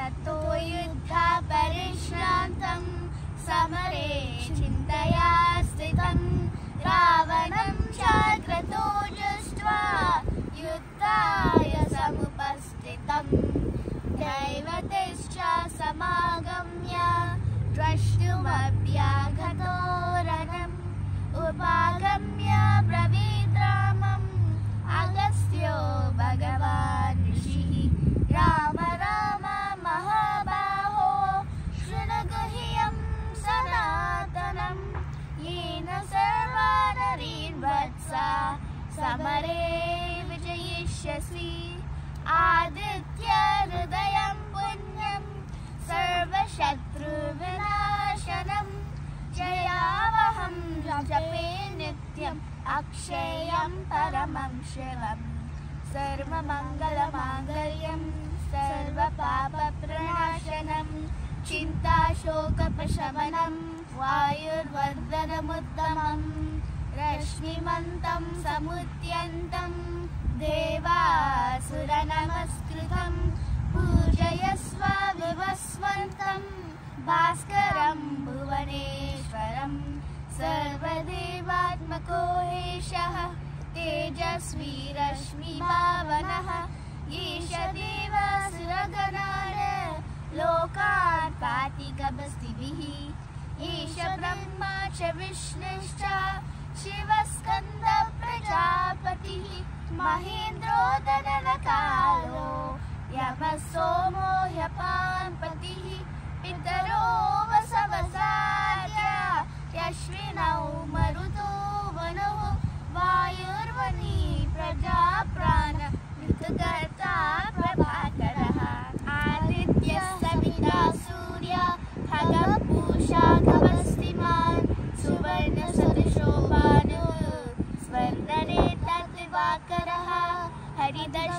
ततो युद्धा परिश्रान्तं समरे चिन्तया स्थितं। रावणं चाग्रतो दृष्ट्वा युद्धाय समुपस्थितम् दैवतेश्च समागम्य द्रष्टुमप्यागतो रणम् उपागम्य नरीर्वत्सा समरे विजयिष्यसि। आदित्य हृदयं पुण्यं सर्वशत्रुविनाशनम् जयावहं जपे नित्यम् अक्षयं परमं शिवम्। सर्वमङ्गलमाङ्गल्यं सर्वपापप्रणाशनं। चिन्ताशोकप्रशमनं वायुर्वर्धनमुत्तमम् रश्मिमन्तं समुद्यन्तं देवासुरनमस्कृतं पूजयस्व विवस्वन्तम् भास्करं भुवनेश्वरं सर्वदेवात्मको एषः तेजस्वी रश्मिभावनः ईश पातिकबस्तिभिः ईश ब्रह्मा च विष्णुश्च शिवस्कन्द प्रजापतिः महेन्द्रो दननकालो यमः सोमो ह्यपान्पतिः पितरो वसवसार्य यश्विनौ मरुतो वनौ वायुर्वनी प्रजाप्राण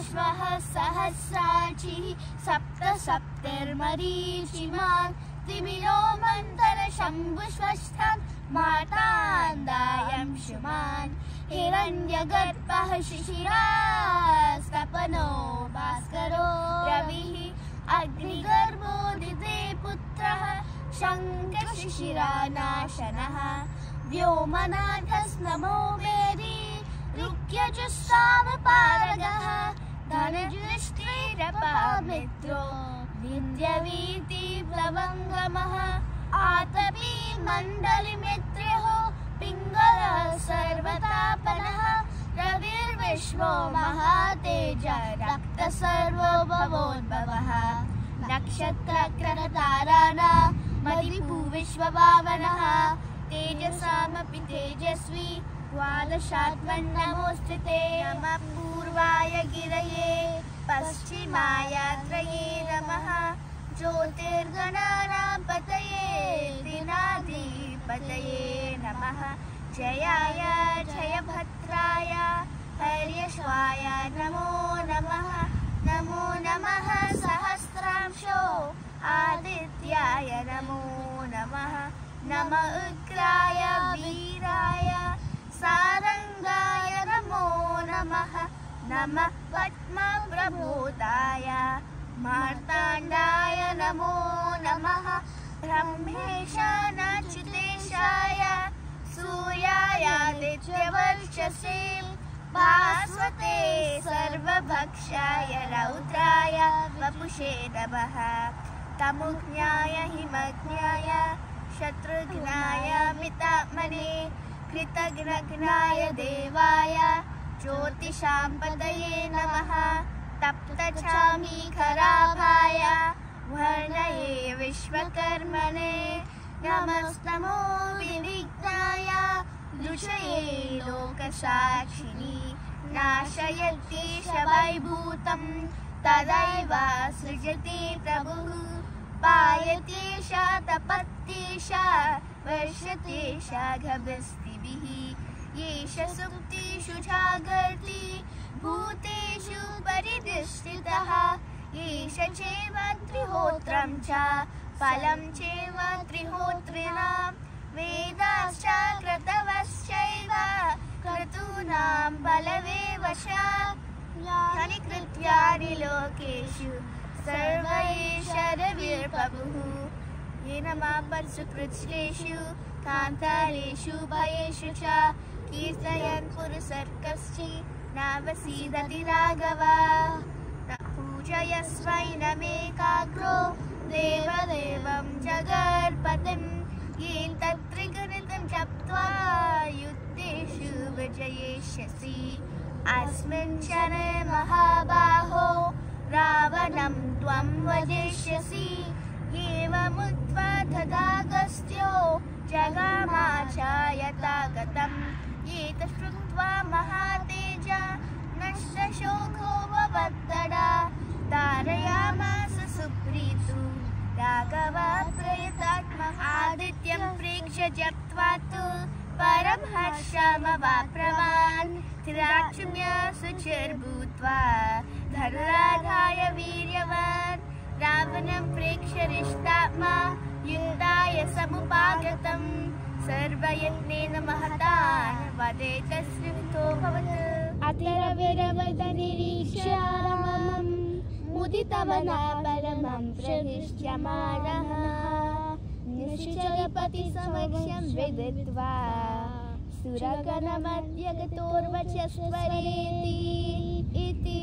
हरिदश्वः सहस्राचिः सप्त सप्तिर्मरीचिमान् तिमिरो मन्तरशम्भुष्वस्थं मातान्दायं शुमान्। हिरण्यगर्भः शिशिरास्तपनो भास्करो रविः अग्निगर्भोदिते पुत्रः शङ्खशिशिरानाशनः। व्योमनाथस्नमो वेदी रुक्यजुस्सामपारगः धनजुष्टिरपामित्रो विन्द्यवीति प्लवङ्गमः आतपी मण्डलिमित्र्यः पिङ्गलः सर्वतापनः रविर्विश्वो महातेज रक्त सर्वो भवोद्भवः मदिभूविश्वभावनः तेजसामपि तेजस्वी द्वादशात्मन्नमोऽस्ति ते। नमः पूर्वाय गिरये पश्चिमाय त्रये नमः। ज्योतिर्गणानां पतये दिनाधिपतये नमः। जयाय, जयभद्राय, हर्यश्वाय नमो नमः। नमो नमः सहस्रांशो, आदित्याय नमो नमः। नम उग्राय, वीराय सारङ्गाय नमो नमः। नमः पद्मप्रबोधाय। मार्ताण्डाय नमो नमः। ब्रह्मेशानाच्युतेशाय सूर्यायादित्यवर्चसे भास्वते सर्वभक्षाय रौद्राय। वपुषे नमः। तमुज्ञाय, हिमज्ञाय, शत्रुघ्नाय, मितात्मने, कृतघ्नघ्नाय, देवाय। ज्योतिषां पतये नमः। तप्तचामी खराभाय। वर्णये विश्वकर्मणे। नमस्तमो विविघ्नाय। दृशये लोकसाक्षिणि। नाशयति शवैभूतं तदैव सृजति प्रभुः। पायति तपत्ति वर्षति घभिस्तिभिः येष सुप्तिषु जागर्ति, भूतेषु परिदृष्टितः। येष चैव त्रिहोत्रं च, फलं चैव त्रिहोत्रिणां वेदाश्च क्रतवश्चैव क्रतूनां बलवे यानि कृत्यानि लोकेषु सर्वैषरविर्बभुः येन मापत्सुकृत्स्लेषु कान्तारेषु भयेषु च। कीर्तयन् पुरुसर्गश्चि नामसीदली राघवा न पूजयस्वै नमेकाग्रो देवदेवं जगर्पतिं येन तत् जप्त्वा युद्धेषु भजयेष्यसि अस्मिन् क्षणे महाबाहो रावणं त्वं वजिष्यसि एवमुत्वा तदागस्थ्यो जगामाचायतागत महातेज, नष्टशोको ववत्तडा तारयामास सुप्रीतु, राघव प्रयतात्म आदित्यं प्रेक्ष्य जप्त्वा तु परं हर्षमवाप्रवान् त्रिराक्षम्य शुचिर्भूत्वा धनुराधाय वीर्यवान्, रावणं प्रेक्ष्य रिष्टात्मा युद्धाय समुपागतम्। सर्वयत्नेन महतान् वदेत स्मृतो भवत्। अतिरविरवदनिरीक्ष्यामम् मुदितवनाबलमं प्रविष्ट्यमानः। निश्चलपतिसमक्षं विदित्वा सुरगणमध्यगतोर्वचस्वरेति इति